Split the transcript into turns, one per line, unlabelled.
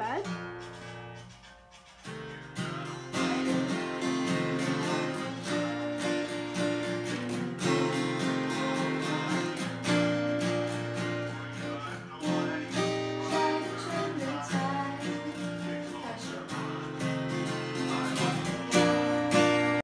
bad.